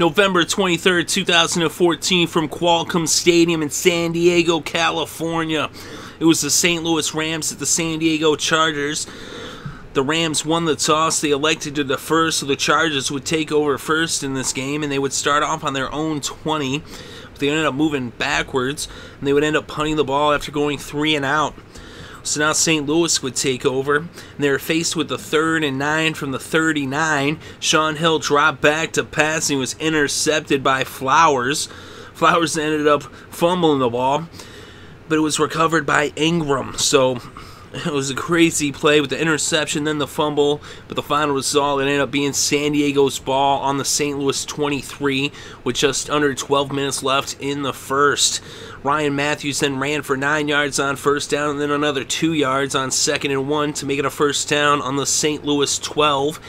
November 23rd, 2014, from Qualcomm Stadium in San Diego, California. It was the St. Louis Rams at the San Diego Chargers. The Rams won the toss. They elected to defer, so the Chargers would take over first in this game, and they would start off on their own 20. But they ended up moving backwards, and they would end up punting the ball after going three and out. So now St. Louis would take over. And they were faced with the third and nine from the 39. Shaun Hill dropped back to pass and he was intercepted by Flowers. Flowers ended up fumbling the ball, but it was recovered by Ingram. So it was a crazy play with the interception, then the fumble, but the final result it ended up being San Diego's ball on the St. Louis 23 with just under 12 minutes left in the first. Ryan Mathews then ran for nine yards on first down and then another two yards on second and one to make it a first down on the St. Louis 12.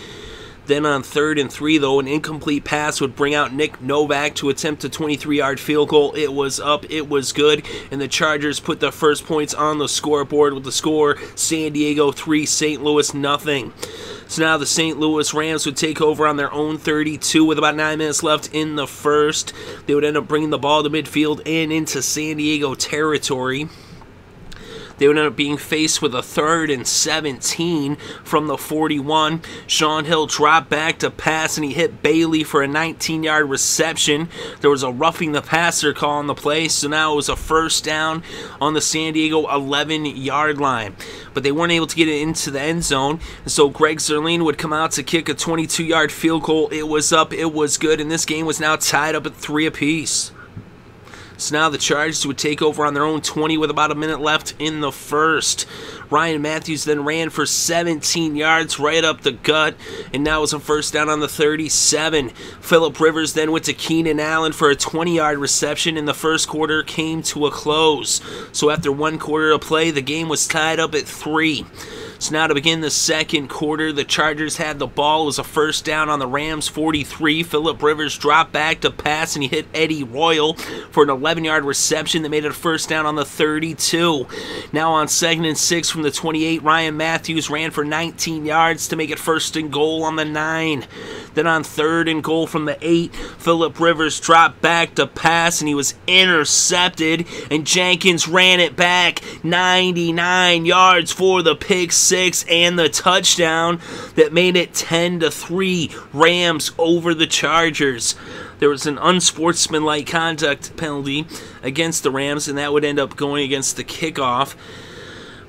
Then on third and three, though, an incomplete pass would bring out Nick Novak to attempt a 23 yard field goal. It was up, it was good, and the Chargers put the first points on the scoreboard with the score San Diego 3, St. Louis nothing. So now the St. Louis Rams would take over on their own 32 with about nine minutes left in the first. They would end up bringing the ball to midfield and into San Diego territory. They would end up being faced with a third and 17 from the 41. Shaun Hill dropped back to pass and he hit Bailey for a 19 yard reception. There was a roughing the passer call on the play, so now it was a first down on the San Diego 11 yard line. But they weren't able to get it into the end zone, so Greg Zuerlein would come out to kick a 22 yard field goal. It was up, it was good, and this game was now tied up at three apiece. So now the Chargers would take over on their own 20 with about a minute left in the first. Ryan Matthews then ran for 17 yards right up the gut, and now was a first down on the 37. Philip Rivers then went to Keenan Allen for a 20 yard reception, and the first quarter came to a close. So after one quarter of play, the game was tied up at three. So now to begin the second quarter, the Chargers had the ball. It was a first down on the Rams 43. Philip Rivers dropped back to pass and he hit Eddie Royal for an 11 yard reception that made it a first down on the 32. Now on second and six from the 28, Ryan Matthews ran for 19 yards to make it first and goal on the 9. Then on third and goal from the 8, Philip Rivers dropped back to pass and he was intercepted, and Jenkins ran it back 99 yards for the pick and the touchdown that made it 10 to 3 Rams over the Chargers. There was an unsportsmanlike conduct penalty against the Rams, and that would end up going against the kickoff.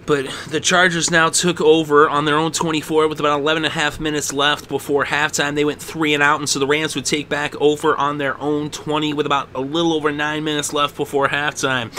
But the Chargers now took over on their own 24 with about 11 and a half minutes left before halftime. They went three and out, and so the Rams would take back over on their own 20 with about a little over nine minutes left before halftime.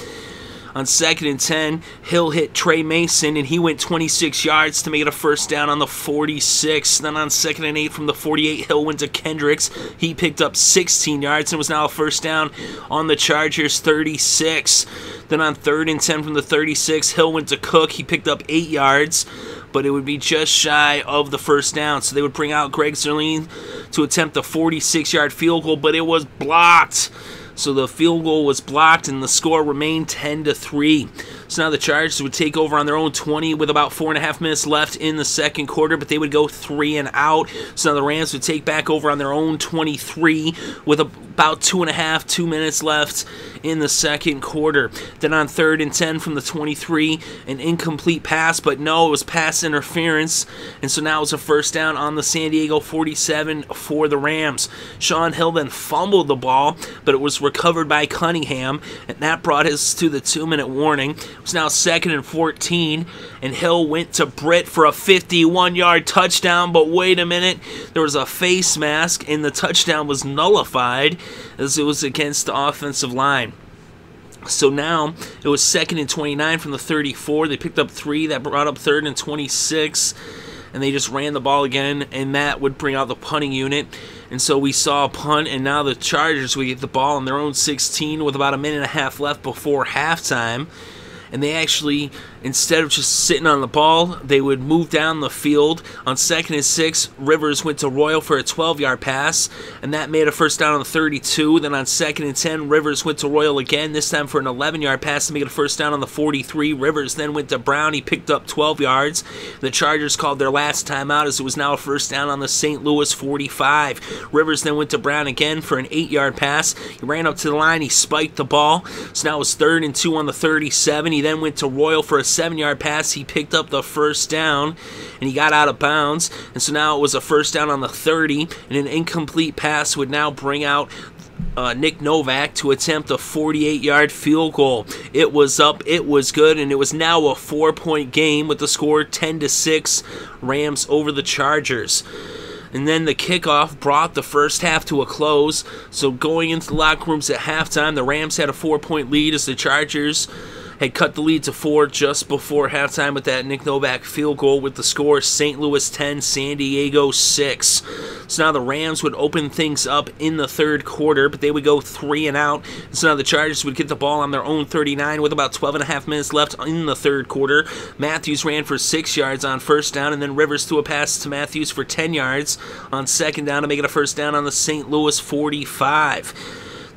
On second and 10, Hill hit Tre Mason and he went 26 yards to make it a first down on the 46. Then on second and 8 from the 48, Hill went to Kendricks. He picked up 16 yards and was now a first down on the Chargers 36. Then on third and 10 from the 36, Hill went to Cook. He picked up 8 yards but it would be just shy of the first down. So they would bring out Greg Zuerlein to attempt a 46 yard field goal, but it was blocked. So the field goal was blocked and the score remained 10 to 3. So now the Chargers would take over on their own 20 with about four and a half minutes left in the second quarter, but they would go three and out. So now the Rams would take back over on their own 23 with about two and a half, two minutes left in the second quarter. Then on third and 10 from the 23, an incomplete pass, but no, it was pass interference. And so now it's a first down on the San Diego 47 for the Rams. Shaun Hill then fumbled the ball, but it was recovered by Cunningham, and that brought us to the two minute warning. Was now second and 14, and Hill went to Britt for a 51 yard touchdown, but wait a minute, there was a face mask, and the touchdown was nullified as it was against the offensive line. So now it was second and 29 from the 34. They picked up three. That brought up third and 26. And they just ran the ball again. And that would bring out the punting unit. And so we saw a punt. And now the Chargers would get the ball on their own 16 with about a minute and a half left before halftime. And they actually, instead of just sitting on the ball, they would move down the field. On second and six, Rivers went to Royal for a 12 yard pass, and that made a first down on the 32. Then on second and 10, Rivers went to Royal again, this time for an 11 yard pass to make it a first down on the 43. Rivers then went to Brown. He picked up 12 yards. The Chargers called their last timeout as it was now a first down on the St. Louis 45. Rivers then went to Brown again for an 8 yard pass. He ran up to the line. He spiked the ball. So now it was third and two on the 37. He then went to Royal for a seven yard pass. He picked up the first down and he got out of bounds. And so now it was a first down on the 30, and an incomplete pass would now bring out uh, Nick Novak to attempt a 48 yard field goal. It was up, it was good, and it was now a four point game with the score 10 to 6 Rams over the Chargers. And then the kickoff brought the first half to a close. So going into the locker rooms at halftime, the Rams had a four point lead as the Chargers had cut the lead to four just before halftime with that Nick Novak field goal with the score St. Louis 10, San Diego 6. So now the Rams would open things up in the third quarter, but they would go three and out. So now the Chargers would get the ball on their own 39 with about 12 and a half minutes left in the third quarter. Matthews ran for six yards on first down, and then Rivers threw a pass to Matthews for 10 yards on second down to make it a first down on the St. Louis 45.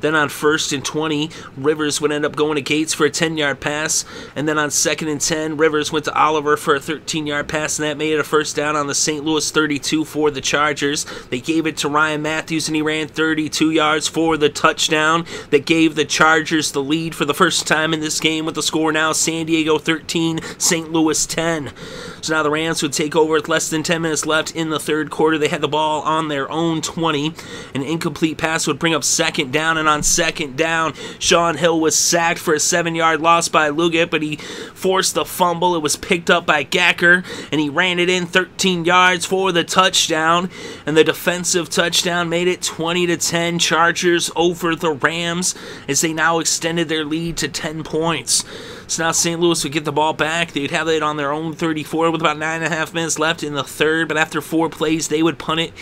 Then on first and 20, Rivers would end up going to Gates for a 10 yard pass. And then on second and 10, Rivers went to Oliver for a 13 yard pass, and that made it a first down on the St. Louis 32 for the Chargers. They gave it to Ryan Matthews, and he ran 32 yards for the touchdown that gave the Chargers the lead for the first time in this game with the score now San Diego 13, St. Louis 10. So now the Rams would take over with less than 10 minutes left in the third quarter. They had the ball on their own 20. An incomplete pass would bring up second down, and on second down, Shaun Hill was sacked for a seven yard loss by Liuget, but he forced the fumble. It was picked up by Gacker, and he ran it in 13 yards for the touchdown. And the defensive touchdown made it 20 to 10 Chargers over the Rams as they now extended their lead to 10 points. So now St. Louis would get the ball back. They'd have it on their own 34 with about nine and a half minutes left in the third. But after four plays, they would punt it.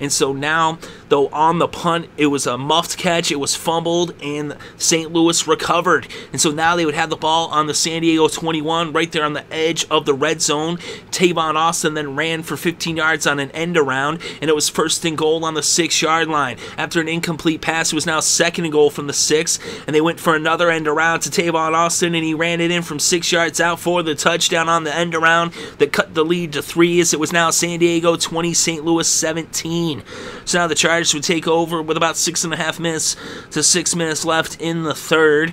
And so now, though on the punt, it was a muffed catch, it was fumbled, and St. Louis recovered. And so now they would have the ball on the San Diego 21, right there on the edge of the red zone. Tavon Austin then ran for 15 yards on an end around, and it was first and goal on the six yard line. After an incomplete pass, it was now second and goal from the six, and they went for another end around to Tavon Austin, and he ran ran it in from six yards out for the touchdown on the end around that cut the lead to three as it was now San Diego 20, St. Louis 17. So now the Chargers would take over with about six and a half minutes to six minutes left in the third.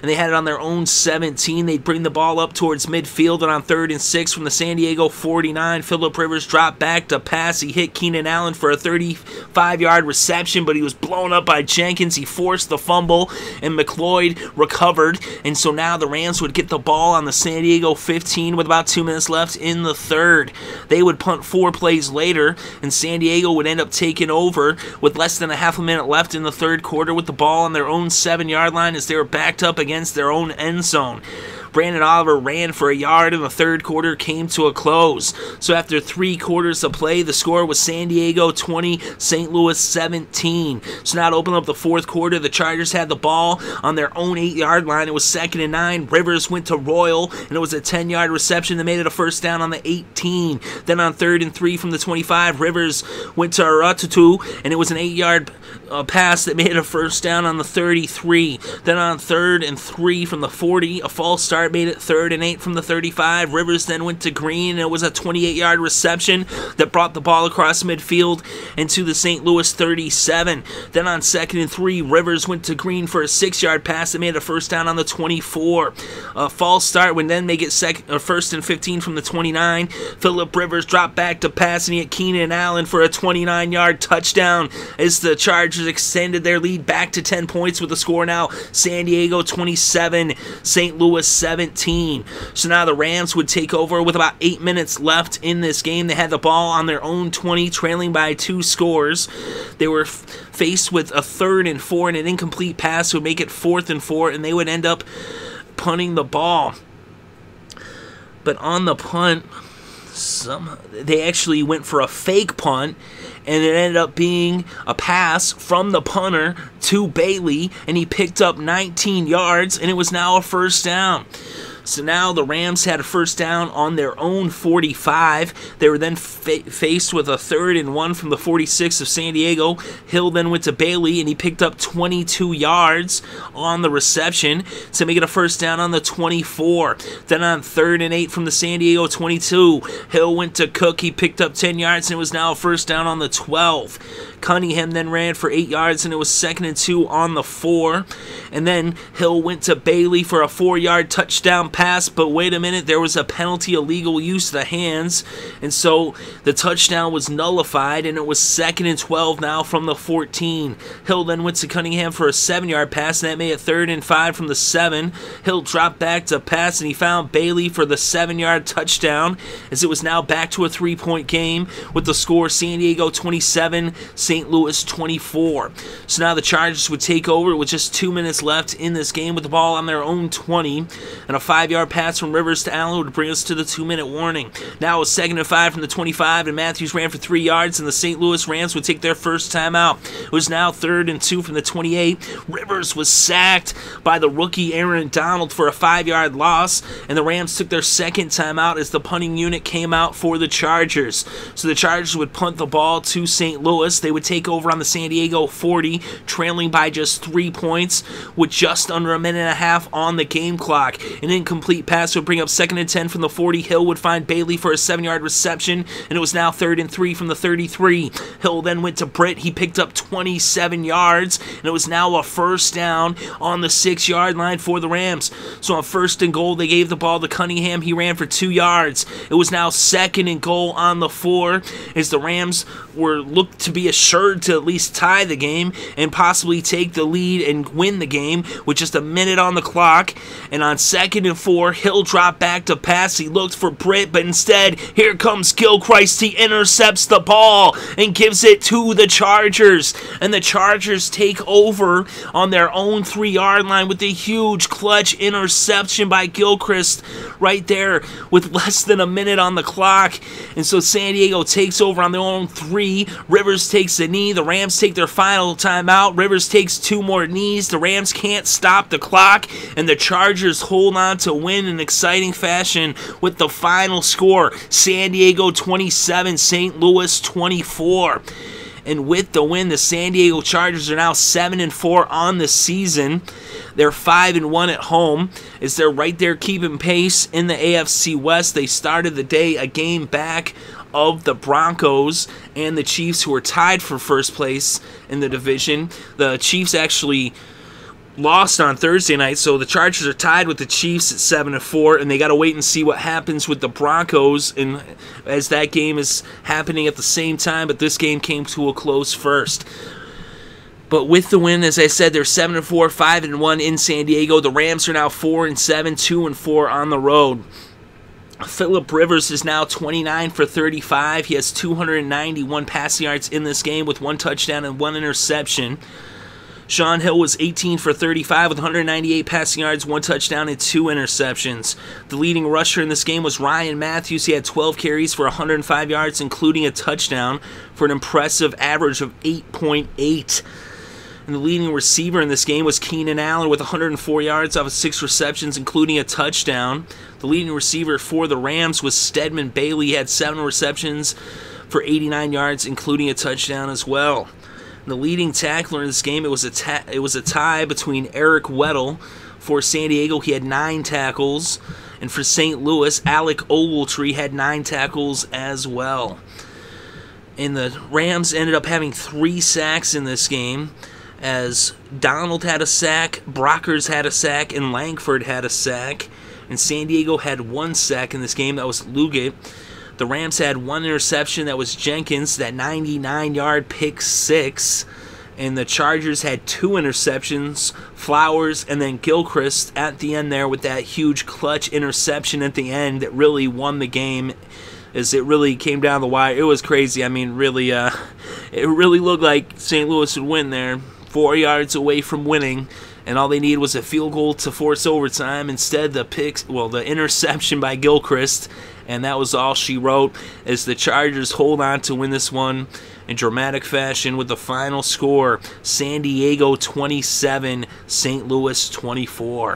And they had it on their own 17. They'd bring the ball up towards midfield and on third and six from the San Diego 49. Philip Rivers dropped back to pass. He hit Keenan Allen for a 35 yard reception, but he was blown up by Jenkins. He forced the fumble, and McLeod recovered. And so now the Rams would get the ball on the San Diego 15 with about two minutes left in the third. They would punt four plays later, and San Diego would end up taking over with less than a half a minute left in the third quarter with the ball on their own seven yard line as they were backed up against their own end zone. Branden Oliver ran for a yard in the third quarter, came to a close. So after three quarters of play, the score was San Diego 20, St. Louis 17. So now to open up the fourth quarter, the Chargers had the ball on their own eight yard line. It was second and nine. Rivers went to Royal, and it was a 10 yard reception that made it a first down on the 18. Then on third and three from the 25, Rivers went to Ajirotutu, and it was an eight yard uh, pass that made it a first down on the 33. Then on third and three from the 40, a false start made it third and eight from the 35. Rivers then went to Green, and it was a 28 yard reception that brought the ball across midfield into the St. Louis 37. Then on second and three, Rivers went to Green for a six yard pass that made a first down on the 24. A false start would then make it second, uh, first and 15 from the 29. Philip Rivers dropped back to pass, and he hit Keenan Allen for a 29 yard touchdown as the Chargers extended their lead back to 10 points with the score now San Diego 27, St. Louis 7. 17. So now the Rams would take over with about eight minutes left in this game. They had the ball on their own 20, trailing by two scores. They were faced with a third and four, and an incomplete pass would make it fourth and four, and they would end up punting the ball. But on the punt, some they actually went for a fake punt and it ended up being a pass from the punter to Bailey and he picked up 19 yards and it was now a first down. So now the Rams had a first down on their own 45. They were then fa- faced with a third and one from the 46 of San Diego. Hill then went to Bailey and he picked up 22 yards on the reception to make it a first down on the 24. Then on third and eight from the San Diego 22, Hill went to Cook. He picked up 10 yards and it was now a first down on the 12. Cunningham then ran for eight yards, and it was second and two on the four. And then Hill went to Bailey for a four yard touchdown pass, but wait a minute, there was a penalty illegal use of the hands, and so the touchdown was nullified, and it was second and 12 now from the 14. Hill then went to Cunningham for a seven yard pass, and that made it third and five from the seven. Hill dropped back to pass, and he found Bailey for the seven yard touchdown, as it was now back to a three point game with the score San Diego 27, St. Louis 24. So now the Chargers would take over with just two minutes left in this game with the ball on their own 20, and a five yard pass from Rivers to Allen would bring us to the two minute warning. Now a second and five from the 25, and Matthews ran for three yards, and the St. Louis Rams would take their first time out. It was now third and two from the 28. Rivers was sacked by the rookie Aaron Donald for a five yard loss, and the Rams took their second timeout as the punting unit came out for the Chargers. So the Chargers would punt the ball to St. Louis. They would take over on the San Diego 40, trailing by just three points with just under a minute and a half on the game clock. An incomplete pass would bring up second and 10 from the 40. Hill would find Bailey for a seven yard reception, and it was now third and three from the 33. Hill then went to Britt. He picked up 27 yards, and it was now a first down on the six yard line for the Rams. So on first and goal, they gave the ball to Cunningham. He ran for two yards. It was now second and goal on the four as the Rams were looked to be assured to at least tie the game and possibly take the lead and win the game with just a minute on the clock. And on second and four, Hill dropped back to pass. He looked for Britt, but instead, here comes Gilchrist. He intercepts the ball and gives it to the Chargers. And the Chargers take over on their own three yard line with a huge clutch interception by Gilchrist right there with less than a minute on the clock. And so San Diego takes over on their own three. Rivers takes a knee. The Rams take their final timeout. Rivers takes two more knees. The Rams can't stop the clock, and the Chargers hold on to win in exciting fashion with the final score San Diego 27, St. Louis 24. And with the win, the San Diego Chargers are now 7 and 4 on the season. They're 5 and 1 at home as they're right there keeping pace in the AFC West. They started the day a game back of the Broncos and the Chiefs, who are tied for first place in the division. The Chiefs actually lost on Thursday night, so the Chargers are tied with the Chiefs at seven and four, and they got to wait and see what happens with the Broncos, and as that game is happening at the same time. But this game came to a close first. But with the win, as I said, they're seven and four, five and one in San Diego. The Rams are now four and seven, two and four on the road. Philip Rivers is now 29 for 35. He has 291 passing yards in this game with one touchdown and one interception. Shaun Hill was 18 for 35 with 198 passing yards, one touchdown, and two interceptions. The leading rusher in this game was Ryan Matthews. He had 12 carries for 105 yards, including a touchdown, for an impressive average of 8.8. And the leading receiver in this game was Keenan Allen with 104 yards off of six receptions, including a touchdown. The leading receiver for the Rams was Stedman Bailey. He had seven receptions for 89 yards, including a touchdown as well. And the leading tackler in this game, it was a ta- it was a tie between Eric Weddle for San Diego. He had nine tackles, and for St. Louis, Alec Ogletree had nine tackles as well. And the Rams ended up having three sacks in this game as Donald had a sack, Brockers had a sack, and Langford had a sack. And San Diego had one sack in this game, that was Liuget. The Rams had one interception, that was Jenkins, that 99 yard pick six. And the Chargers had two interceptions, Flowers and then Gilchrist at the end there with that huge clutch interception at the end that really won the game as it really came down the wire. It was crazy. I mean, really, uh, it really looked like St. Louis would win there four yards away from winning, and all they needed was a field goal to force overtime. Instead, the picks, well, the interception by Gilchrist, and that was all she wrote. As the Chargers hold on to win this one in dramatic fashion with the final score: San Diego 27, St. Louis 24.